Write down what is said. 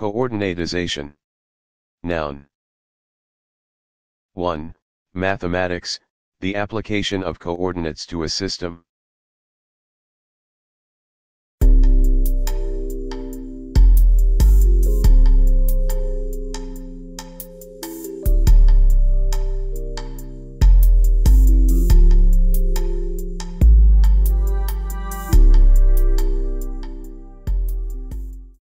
Coordinatization. Noun. 1. Mathematics, the application of coordinates to a system,